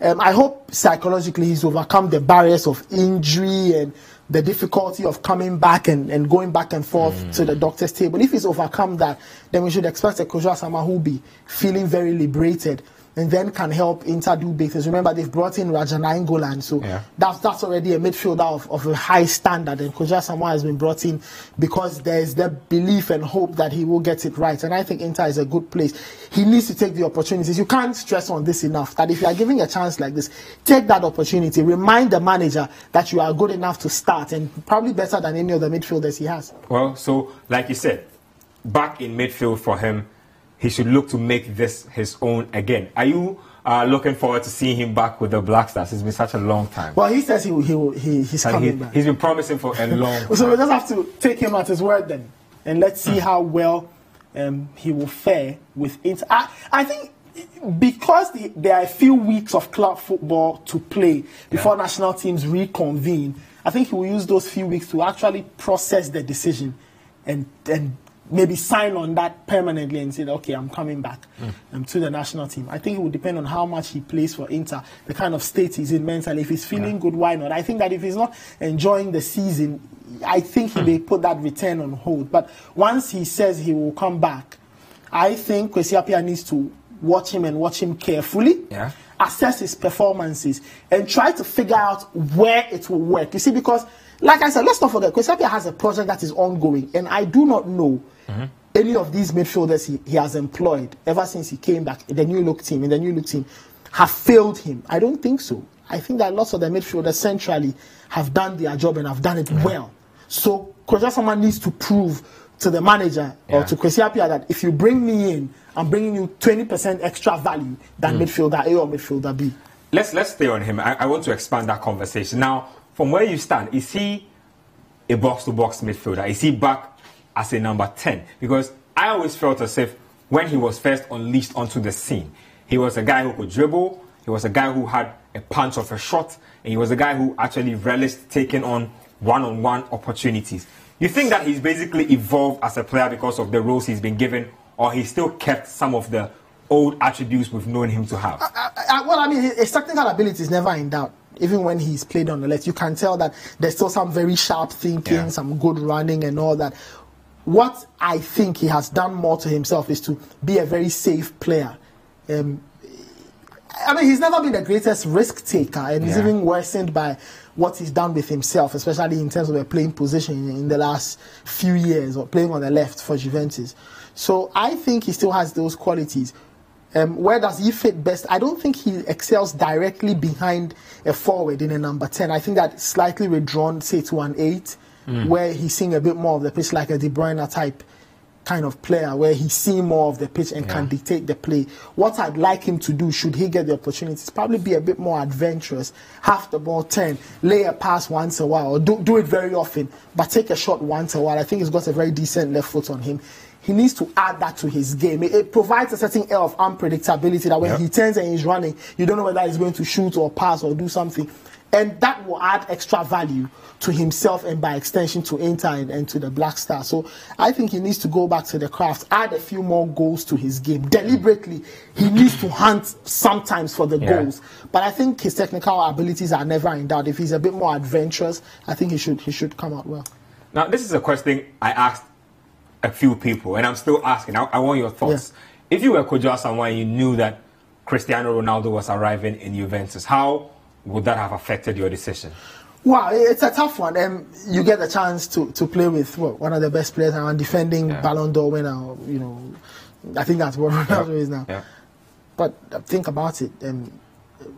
Um, I hope psychologically he's overcome the barriers of injury and the difficulty of coming back and, and going back and forth mm. to the doctor's table. If he's overcome that, then we should expect a Kwadwo Asamoah who be feeling very liberated and then can help Inter do bases. Remember, they've brought in Radja Nainggolan, so yeah. that's that's already a midfielder of, of a high standard. And Kwadwo Asamoah has been brought in because there's the belief and hope that he will get it right. And I think Inter is a good place. He needs to take the opportunities. You can't stress on this enough that if you are giving a chance like this, take that opportunity. Remind the manager that you are good enough to start and probably better than any of the midfielders he has. Well, so like you said, back in midfield for him he should look to make this his own again. Are you uh, looking forward to seeing him back with the Black Stars? It's been such a long time. Well, he says he he, he he's and coming he, back. He's been promising for a long. so we just have to take him at his word then, and let's see how well um, he will fare with it. I, I think because the, there are a few weeks of club football to play before yeah. national teams reconvene, I think he will use those few weeks to actually process the decision and and maybe sign on that permanently and say, okay, I'm coming back mm. um, to the national team. I think it would depend on how much he plays for Inter, the kind of state he's in mentally. If he's feeling yeah. good, why not? I think that if he's not enjoying the season, I think he mm. may put that return on hold. But once he says he will come back, I think Kwesi Appiah needs to watch him and watch him carefully. Yeah. Assess his performances and try to figure out where it will work. You see, because like I said, let's not forget, Kwesi has a project that is ongoing, and I do not know mm-hmm. any of these midfielders he, he has employed ever since he came back in the new look team, in the new look team, have failed him. I don't think so. I think that lots of the midfielders centrally have done their job and have done it yeah. well. So someone needs to prove to the manager yeah. or to Kwesi that if you bring me in, I'm bringing you 20% extra value than mm. midfielder A or midfielder B. Let's let's stay on him. I, I want to expand that conversation. Now, from where you stand, is he a box to box midfielder? Is he back as a number 10? Because I always felt as if when he was first unleashed onto the scene, he was a guy who could dribble, he was a guy who had a punch of a shot, and he was a guy who actually relished taking on one on one opportunities. You think that he's basically evolved as a player because of the roles he's been given, or he still kept some of the old attributes we've known him to have? I, I, well, I mean, his technical ability is never in doubt. Even when he's played on the left, you can tell that there's still some very sharp thinking, yeah. some good running, and all that. What I think he has done more to himself is to be a very safe player. Um, I mean, he's never been the greatest risk taker, and yeah. he's even worsened by what he's done with himself, especially in terms of a playing position in the last few years or playing on the left for Juventus. So I think he still has those qualities. Um, where does he fit best? I don't think he excels directly behind a forward in a number 10. I think that slightly redrawn, say, to an 8, mm. where he's seeing a bit more of the pitch like a De Bruyne type kind of player where he's seeing more of the pitch and yeah. can dictate the play. What I'd like him to do, should he get the opportunity, is probably be a bit more adventurous. Half the ball, turn, lay a pass once a while, or do, do it very often, but take a shot once a while. I think he's got a very decent left foot on him. He needs to add that to his game. It, it provides a certain air of unpredictability that when yep. he turns and he's running, you don't know whether he's going to shoot or pass or do something. And that will add extra value to himself and by extension to Inter and, and, to the Black Star. So I think he needs to go back to the craft, add a few more goals to his game. Deliberately, he needs to hunt sometimes for the yeah. goals. But I think his technical abilities are never in doubt. If he's a bit more adventurous, I think he should he should come out well. Now this is a question I asked a few people, and I'm still asking. I, I want your thoughts. Yeah. If you were Kojo someone you knew that Cristiano Ronaldo was arriving in Juventus. How would that have affected your decision? Wow, it's a tough one. Um, you get a chance to, to play with well, one of the best players around, defending yeah. Ballon d'Or winner. You know, I think that's what Ronaldo yeah. is now. Yeah. But uh, think about it. Um,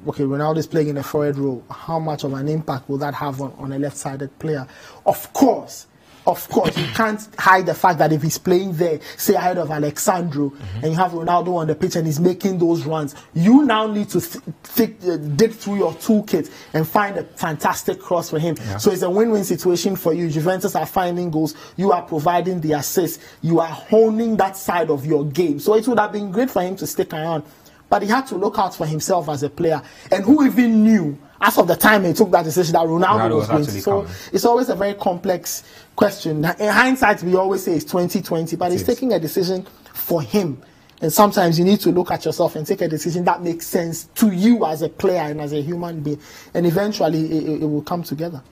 okay, Ronaldo is playing in a forward role. How much of an impact will that have on, on a left-sided player? Of course, of course, you can't hide the fact that if he's playing there, say ahead of Alex Sandro, mm-hmm. and you have Ronaldo on the pitch and he's making those runs, you now need to th- th- uh, dig through your toolkit and find a fantastic cross for him. Yeah. So it's a win-win situation for you. Juventus are finding goals, you are providing the assist, you are honing that side of your game. So it would have been great for him to stick around, but he had to look out for himself as a player. And who even knew? As of the time he took that decision, that Ronaldo, Ronaldo was, was going. So coming. it's always a very complex question. In hindsight, we always say it's 2020, but he's taking a decision for him. And sometimes you need to look at yourself and take a decision that makes sense to you as a player and as a human being. And eventually it, it will come together.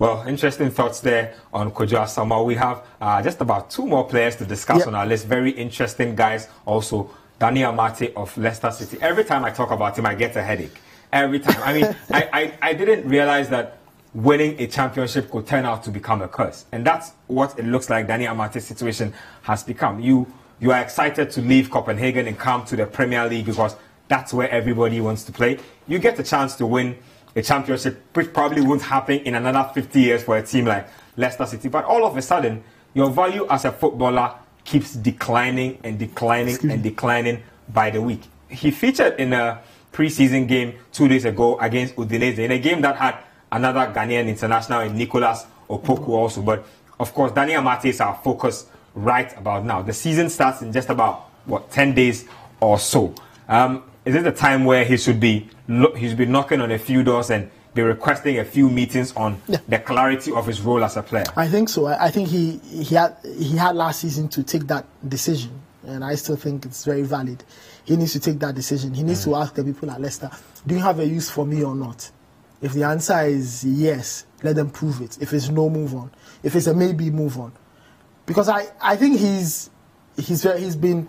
Well, interesting thoughts there on Kojo Asamoah. We have uh, just about two more players to discuss yep. on our list. Very interesting guys. Also, Dani Amartey of Leicester City. Every time I talk about him, I get a headache. Every time. I mean, I, I, I didn't realize that winning a championship could turn out to become a curse. And that's what it looks like Dani Amartey's situation has become. You you are excited to leave Copenhagen and come to the Premier League because that's where everybody wants to play. You get the chance to win a championship, which probably won't happen in another 50 years for a team like Leicester City. But all of a sudden, your value as a footballer keeps declining and declining and declining by the week. He featured in a preseason game two days ago against Udinese in a game that had another Ghanaian international in Nicolas Opoku also. But of course, Daniel Amartey is our focus right about now. The season starts in just about what 10 days or so. Um, is it a time where he should be he should be knocking on a few doors and be requesting a few meetings on yeah. the clarity of his role as a player? I think so. I think he he had he had last season to take that decision, and I still think it's very valid. He needs to take that decision. He needs mm. to ask the people at Leicester, "Do you have a use for me or not?" If the answer is yes, let them prove it. If it's no, move on. If it's a maybe, move on. Because I, I think he's he's he's been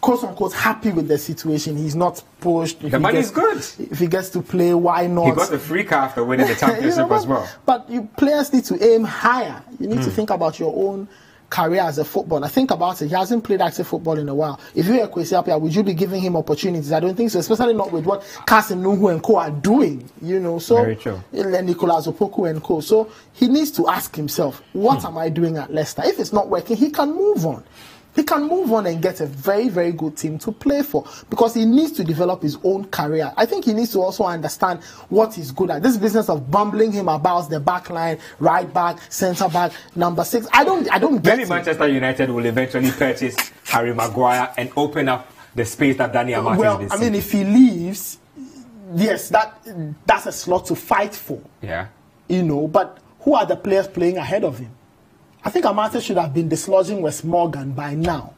quote unquote happy with the situation. He's not pushed. the money is good. If he gets to play, why not? He got the free car after winning the championship you know, as well. But you players need to aim higher. You need mm. to hmm. think about your own career as a footballer. Think about it. He hasn't played active football in a while. If you were Kwesi Appiah, would you be giving him opportunities? I don't think so, especially not with what Kasim Nuhu and co are doing. You know, so Very true. Nicolas Opoku and co. So he needs to ask himself, what hmm. am I doing at Leicester? If it's not working, he can move on he can move on and get a very, very good team to play for because he needs to develop his own career. I think he needs to also understand what he's good at. This business of bumbling him about the back line, right back, centre back, number six. I don't, I don't get Maybe Manchester United will eventually purchase Harry Maguire and open up the space that Daniel Amartey Well, I mean, if he leaves, yes, that that's a slot to fight for. Yeah. You know, but who are the players playing ahead of him? I think Amartey should have been dislodging Wes Morgan by now.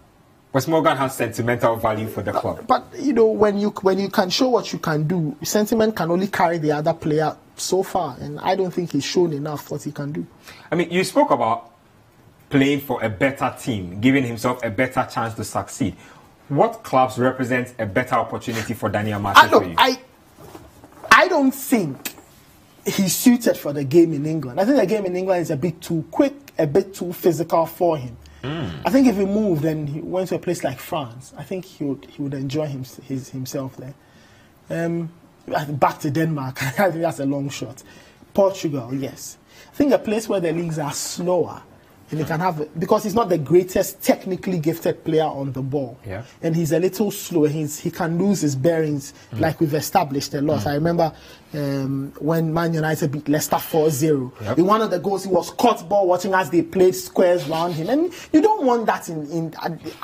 Wes Morgan has sentimental value for the club. But, you know, when you when you can show what you can do, sentiment can only carry the other player so far, and I don't think he's shown enough what he can do. I mean, you spoke about playing for a better team, giving himself a better chance to succeed. What clubs represent a better opportunity for Daniel Amartey I, ah, for you? I I don't think he's suited for the game in England. I think the game in England is a bit too quick, a bit too physical for him. Mm. I think if he moved and he went to a place like France, I think he would he would enjoy him, his, himself there. Um, back to Denmark, I think that's a long shot. Portugal, yes. I think a place where the leagues are slower and he can have because he's not the greatest technically gifted player on the ball. Yeah. And he's a little slow. He's he can lose his bearings mm. like we've established a lot. Mm. I remember um, when Man United beat Leicester 4-0. Yep. In one of the goals, he was caught ball watching as they played squares around him. And you don't want that in in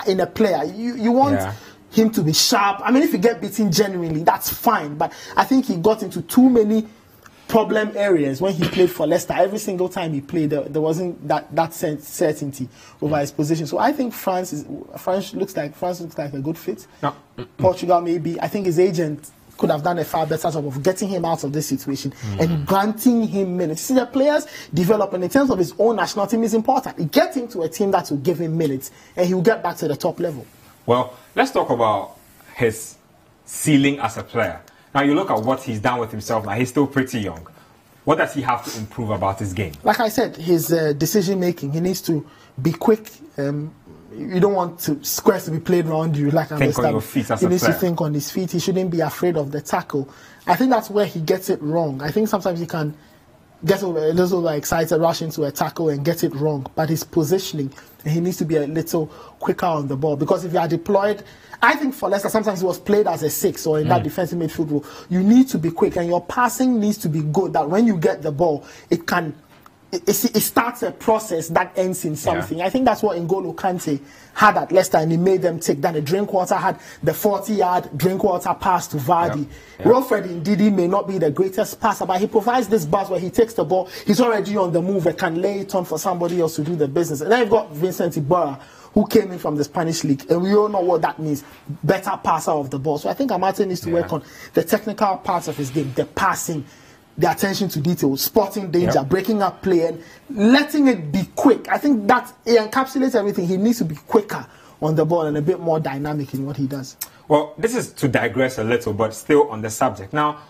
in a player. You you want. Yeah him to be sharp. I mean, if you get beaten genuinely, that's fine. But I think he got into too many problem areas when he played for Leicester. Every single time he played, there, there wasn't that that certainty over his position. So I think France is France looks like France looks like a good fit. No. Portugal maybe. I think his agent could have done a far better job of getting him out of this situation mm. and granting him minutes. See, the players development in terms of his own national team is important. Get him to a team that will give him minutes and he will get back to the top level. Well, let's talk about his ceiling as a player. Now you look at what he's done with himself. Now he's still pretty young. What does he have to improve about his game? Like I said, his uh, decision making. He needs to be quick. Um, you don't want to squares to be played around you. Like think on your feet as he needs player. to think on his feet. He shouldn't be afraid of the tackle. I think that's where he gets it wrong. I think sometimes he can get a little excited, rush into a tackle and get it wrong. But his positioning, he needs to be a little quicker on the ball because if you are deployed I think for Leicester, sometimes he was played as a six or in mm. that defensive midfield role. You need to be quick and your passing needs to be good. That when you get the ball, it can it, it, starts a process that ends in something. Yeah. I think that's what N'Golo Kante had at Leicester, and he made them take that. The Drinkwater had the 40-yard Drinkwater pass to Vardy. Yeah. Wilfred Ndidi may not be the greatest passer, but he provides this buzz where he takes the ball, he's already on the move, and can lay it on for somebody else to do the business. And then you've got Vincent Iborra, who came in from the Spanish league, and we all know what that means. Better passer of the ball. So I think Amartey needs to yeah. work on the technical parts of his game, the passing, the attention to detail, spotting danger, yep. breaking up play, and letting it be quick. I think that it encapsulates everything. He needs to be quicker on the ball and a bit more dynamic in what he does. Well, this is to digress a little, but still on the subject. Now,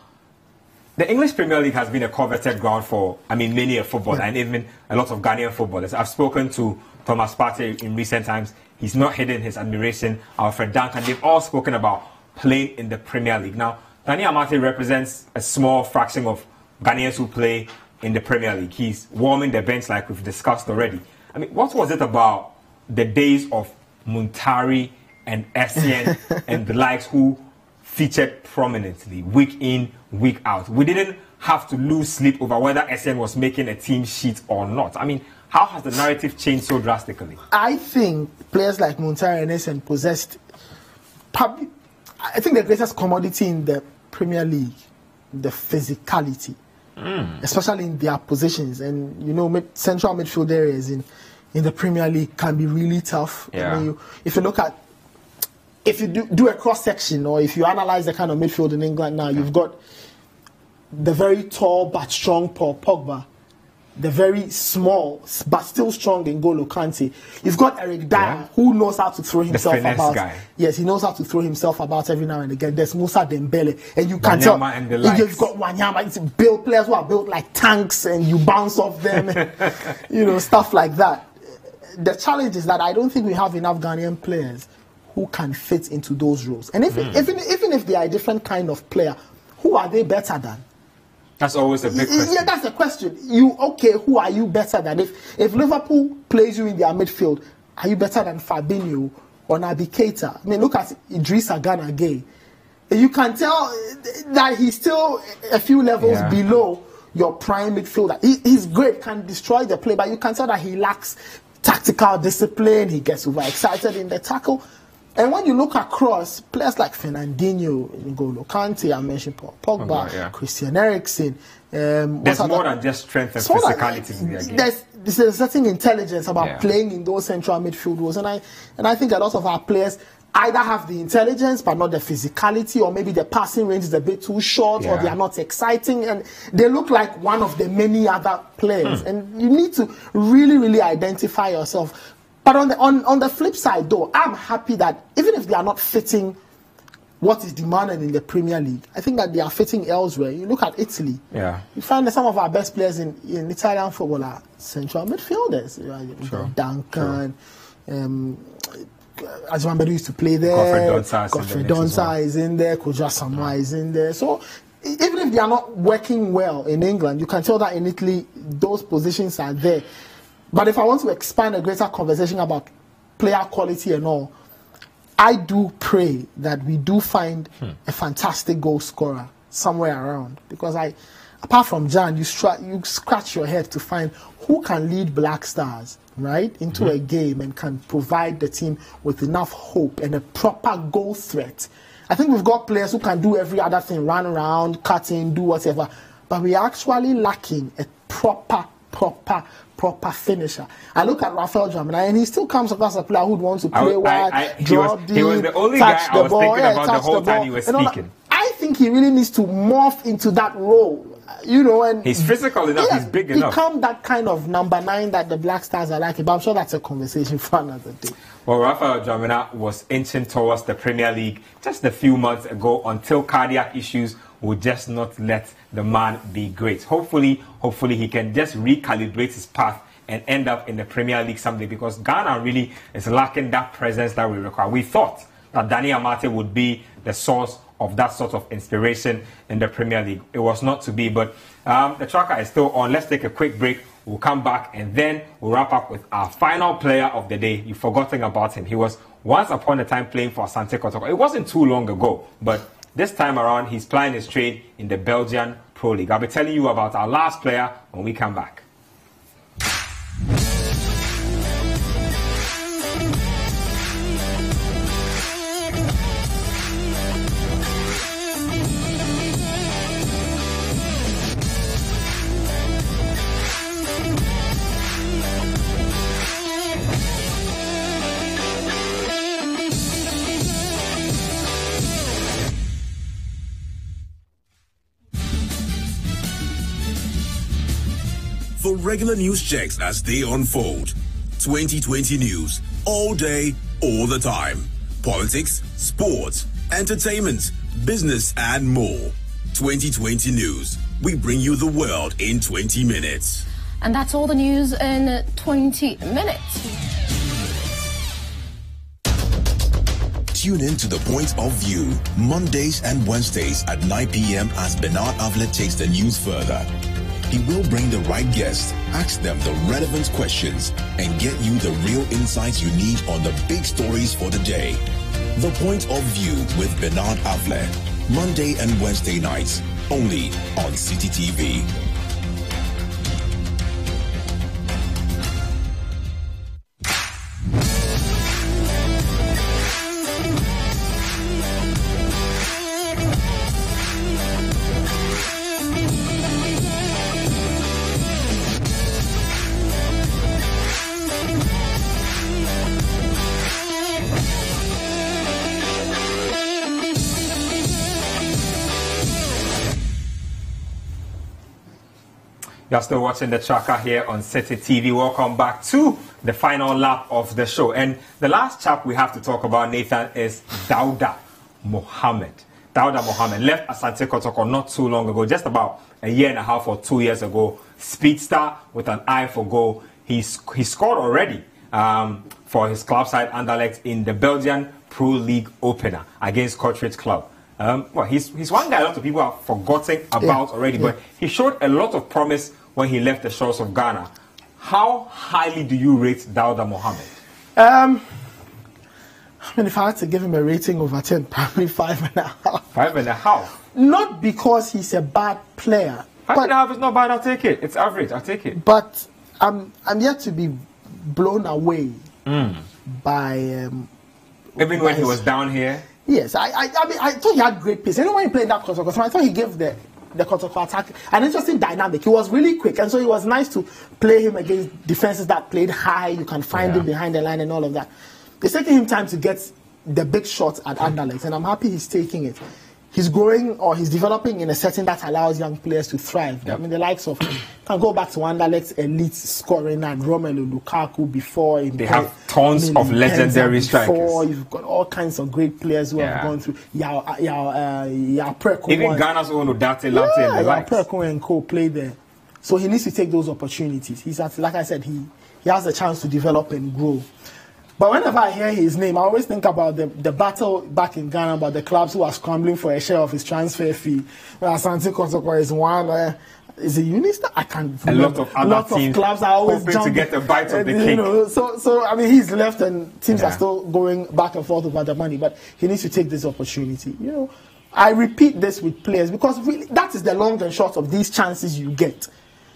the English Premier League has been a coveted ground for, I mean, many a footballer yeah. and even a lot of Ghanaian footballers. I've spoken to Thomas Partey in recent times. He's not hidden his admiration. Alfred Duncan, they've all spoken about playing in the Premier League. Now, Daniel Amartey represents a small fraction of Ghanaians who play in the Premier League. He's warming the bench like we've discussed already. I mean, what was it about the days of Muntari and Essien and the likes who featured prominently week in, week out? We didn't have to lose sleep over whether Essien was making a team sheet or not. I mean, how has the narrative changed so drastically? I think players like Muntari and Essien possessed probably, I think the greatest commodity in the Premier League, the physicality, mm. especially in their positions. And you know, mid, central midfield areas in in the Premier League can be really tough. Yeah. I mean, you, if you look at if you do, do a cross section or if you analyze the kind of midfield in England now, you've got the very tall but strong Paul Pogba the very small but still strong N'Golo Kante. You've got Eric Dier yeah. who knows how to throw himself about. Guy. Yes, he knows how to throw himself about every now and again. There's Mousa Dembele, and you can tell you've got Wanyama. It's built players who are built like tanks, and you bounce off them, you know, stuff like that. the challenge is that I don't think we have enough Ghanaian players who can fit into those roles. And if, mm. even, even if they are a different kind of player, who are they better than? That's always a big mm, question. Yeah, that's the question. You okay? Who are you better than? If if Liverpool plays you in their midfield, are you better than Fabinho or Naby Keita? I mean, look at Idrissa Gana Gueye. You can tell that he's still a few levels yeah. below your prime midfielder. He, he's great, can destroy the play, but you can tell that he lacks tactical discipline. He gets overexcited in the tackle. And when you look across players like Fernandinho, N'Golo Kante, I mentioned Paul Pogba, yeah. Christian Eriksen. Um, there's more than just strength and physicality in their game. There's, there's a certain intelligence about yeah. playing in those central midfield roles, and I and I think a lot of our players either have the intelligence but not the physicality, or maybe the passing range is a bit too short, yeah. or they are not exciting, and they look like one of the many other players. Hmm. And you need to really, really identify yourself. But on the on, on the flip side, though, I'm happy that even if they are not fitting what is demanded in the Premier League, I think that they are fitting elsewhere. You look at Italy. Yeah. You find that some of our best players in, in Italian football are central midfielders. Sure. Duncan. Sure. Um, Agyemang-Badu used to play there. Godfrey Donsah well. is in there. Kojo Asamoah is in there. So even if they are not working well in England, you can tell that in Italy those positions are there. But if I want to expand a greater conversation about player quality and all, I do pray that we do find hmm. a fantastic goal scorer somewhere around because I, apart from Gyan, you, you scratch your head to find who can lead Black Stars right into mm-hmm. a game and can provide the team with enough hope and a proper goal threat. I think we've got players who can do every other thing, run around, cut in, do whatever, but we're actually lacking a proper, proper proper finisher. I look at Raphael Dwamena and he still comes across a player who wants to play wide, drop deep, he was the only touch guy the ball, yeah, the touch the ball. You were speaking. I think he really needs to morph into that role. You know, and he's physical enough, yeah, he's big become enough. Become that kind of number nine that the Black Stars are liking. But I'm sure that's a conversation for another day. Well, Raphael Dwamena was inching towards the Premier League just a few months ago until cardiac issues would just not let the man be great. Hopefully, hopefully he can just recalibrate his path and end up in the Premier League someday because Ghana really is lacking that presence that we require. We thought that Danny Amartey would be the source of that sort of inspiration in the Premier League. It was not to be, but um, the tracker is still on. Let's take a quick break. We'll come back and then we'll wrap up with our final player of the day. You've forgotten about him. He was once upon a time playing for Asante Kotoko. It wasn't too long ago, but this time around he's playing his trade in the Belgian Pro League. I'll be telling you about our last player when we come back. Regular news checks as they unfold. 2020 news, all day, all the time. Politics, sports, entertainment, business, and more. 2020 news. We bring you the world in 20 minutes. And that's all the news in 20 minutes. Tune in to The Point of View, Mondays and Wednesdays at 9 p.m. as Bernard Avle takes the news further. He will bring the right guests, ask them the relevant questions, and get you the real insights you need on the big stories for the day. The Point of View with Bernard Avle, Monday and Wednesday nights, only on Citi You're still watching the tracker here on Citi TV. Welcome back to the final lap of the show. And the last chap we have to talk about, Nathan, is Dauda Mohammed. Dauda Mohammed left Asante Kotoko not too long ago, just about a year and a half or two years ago. Speedster with an eye for goal. He's, he scored already um, for his club side Anderlecht in the Belgian Pro League opener against Kortrijk Club. Um, well, he's, he's one guy a lot of people have forgotten about yeah. already, yeah. but he showed a lot of promise when he left the shores of Ghana. How highly do you rate Dauda Mohammed? Um, I mean, if I had to give him a rating over 10, probably five and a half. Five and a half? Not because he's a bad player. Five but, and a half is not bad, I'll take it. It's average, I'll take it. But I'm, I'm yet to be blown away mm. by. Um, Even by when he was down here? Yes, I, I, I mean, I thought he had great pace. Anyone played that because I thought he gave the the Kotoko attack an interesting dynamic. He was really quick, and so it was nice to play him against defenses that played high. You can find yeah. him behind the line and all of that. It's taking him time to get the big shots at Anderlecht, and I'm happy he's taking it he's growing or he's developing in a setting that allows young players to thrive. Yep. I mean, the likes of can go back to Anderlecht's elite scoring and Romelu Lukaku before. They have tons I mean, of legendary strikers. Before you've got all kinds of great players who yeah. have gone through. Yao, Yao, uh, Yao Preko Even Ghana's own Odartey Lamptey yeah, and Yao Preko and co play there. So he needs to take those opportunities. He's at, like I said, he he has a chance to develop and grow. But whenever I hear his name, I always think about the, the battle back in Ghana about the clubs who are scrambling for a share of his transfer fee. Where Asante Kotoko is one. Uh, is it Unista? I can't. A lot of other lot teams of clubs are always hoping to get a bite of the cake. You know, so, so I mean, he's left, and teams yeah. are still going back and forth about the money. But he needs to take this opportunity. You know, I repeat this with players because really, that is the long and short of these chances you get.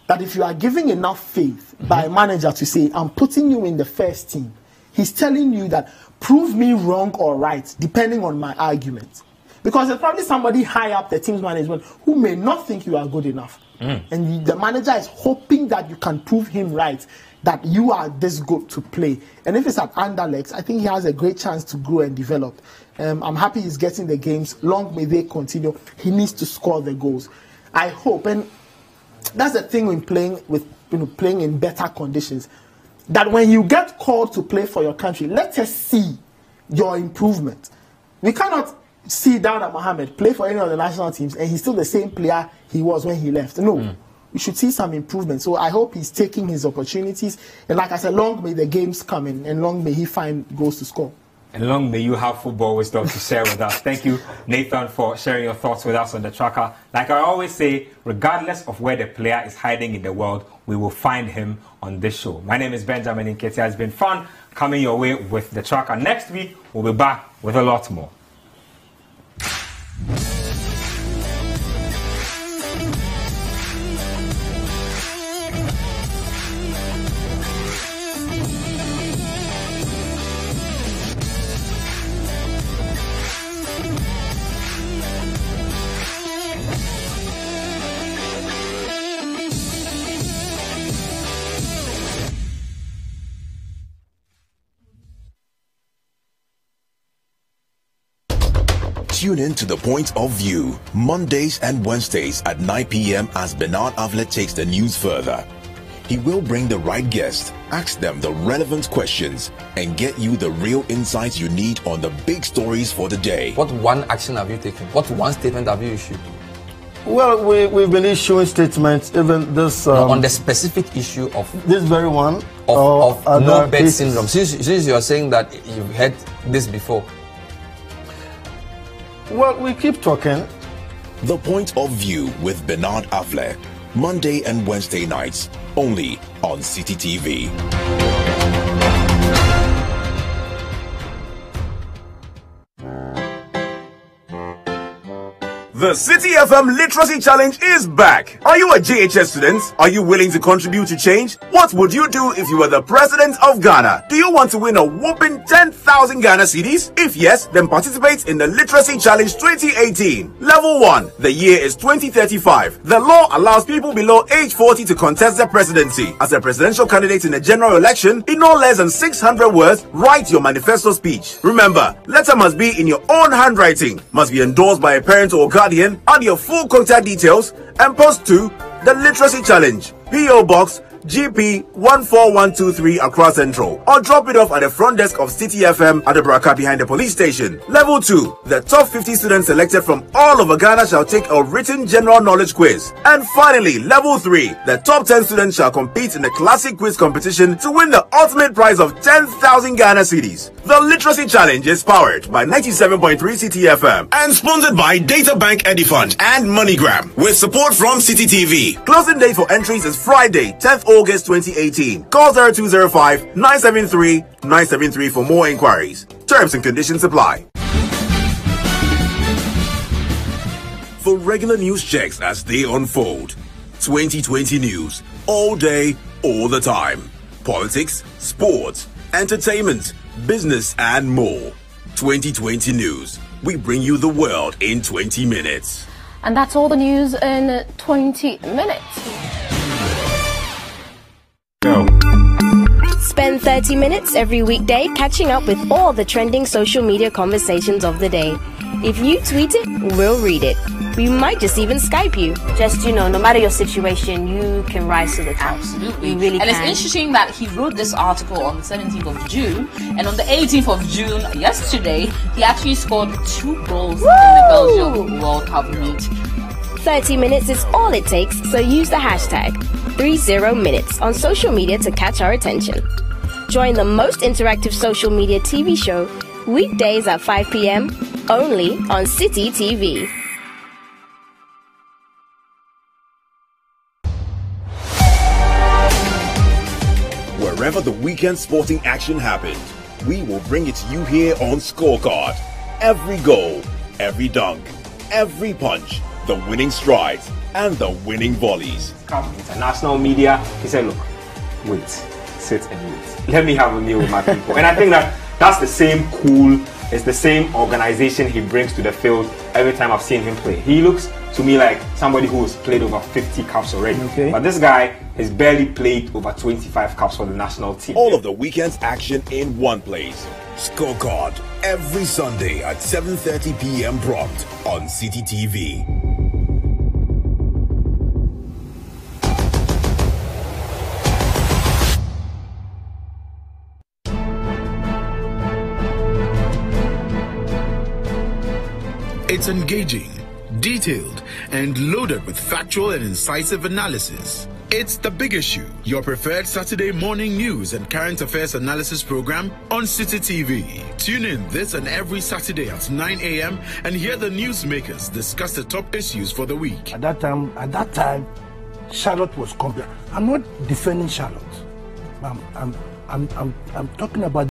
That if you are giving enough faith mm-hmm. by a manager to say, "I'm putting you in the first team," He's telling you that prove me wrong or right, depending on my argument. Because there's probably somebody high up the team's management who may not think you are good enough. Mm. And the manager is hoping that you can prove him right, that you are this good to play. And if it's at Anderlecht, I think he has a great chance to grow and develop. Um, I'm happy he's getting the games. Long may they continue. He needs to score the goals. I hope, and that's the thing when playing with you know playing in better conditions that when you get called to play for your country, let us see your improvement. We cannot see Dauda Mohammed play for any of the national teams and he's still the same player he was when he left. No. Mm. We should see some improvement. So I hope he's taking his opportunities. And like I said, long may the games come in and long may he find goals to score. And long may you have football wisdom to share with us. Thank you, Nathan, for sharing your thoughts with us on the tracker. Like I always say, regardless of where the player is hiding in the world, we will find him on this show. My name is Benjamin Nketiah. It's been fun coming your way with the tracker. Next week, we'll be back with a lot more. Tune in to The Point of View, Mondays and Wednesdays at 9 p.m. as Bernard Avle takes the news further. He will bring the right guest, ask them the relevant questions, and get you the real insights you need on the big stories for the day. What one action have you taken? What one statement have you issued? Well, we, we've been issuing statements, even this. Um, no, on the specific issue of. This very one. Of, of no bed syndrome. Since, since you are saying that you've had this before, well, we keep talking. The Point of View with Bernard Avle, Monday and Wednesday nights, only on Citi The Citi FM Literacy Challenge is back. Are you a JHS student? Are you willing to contribute to change? What would you do if you were the president of Ghana? Do you want to win a whopping 10,000 Ghana cedis? If yes, then participate in the Literacy Challenge 2018. Level 1. The year is 2035. The law allows people below age 40 to contest the presidency. As a presidential candidate in a general election, in no less than 600 words, write your manifesto speech. Remember, letter must be in your own handwriting, must be endorsed by a parent or guardian Guardian, add your full contact details and post to the Literacy Challenge, P.O. Box GP 14123 Accra Central or drop it off at the front desk of Citi FM at Adabraka behind the police station. Level 2. The top 50 students selected from all over Ghana shall take a written general knowledge quiz. And finally, Level 3. The top 10 students shall compete in the classic quiz competition to win the ultimate prize of 10,000 Ghana cedis. The Literacy Challenge is powered by 97.3 Citi FM and sponsored by Data Bank Edifund and MoneyGram with support from Citi TV. Closing date for entries is Friday, 10th August 2018. Call 0205 973 973 for more inquiries. Terms and conditions apply. For regular news checks as they unfold, 2020 news all day, all the time. Politics, sports, entertainment, business, and more. 2020 news. We bring you the world in 20 minutes. And that's all the news in 20 minutes. Go. Spend 30 minutes every weekday catching up with all the trending social media conversations of the day. If you tweet it, we'll read it. We might just even Skype you. Just, you know, no matter your situation, you can rise to the top. Absolutely. You really and can. it's interesting that he wrote this article on the 17th of June, and on the 18th of June, yesterday, he actually scored two goals Woo! in the Belgium World Cup meet. 30 minutes is all it takes, so use the hashtag 30minutes on social media to catch our attention. Join the most interactive social media TV show weekdays at 5 p.m. only on Citi TV. Wherever the weekend sporting action happened, we will bring it to you here on Scorecard. Every goal, every dunk, every punch, the winning strides, and the winning volleys. Come international media. He said, look, wait, sit and wait. Let me have a meal with my people. and I think that that's the same cool, it's the same organization he brings to the field every time I've seen him play. He looks to me like somebody who's played over 50 caps already. Okay. But this guy has barely played over 25 caps for the national team. All of the weekend's action in one place. Scorecard every Sunday at 7:30 p.m. prompt on Citi It's engaging, detailed, and loaded with factual and incisive analysis. It's The Big Issue, your preferred Saturday morning news and current affairs analysis program on Citi TV. Tune in this and every Saturday at 9 a.m. and hear the newsmakers discuss the top issues for the week. At that time, at that time, Charlotte was complete. I'm not defending Charlotte. I'm, I'm, I'm, I'm, I'm talking about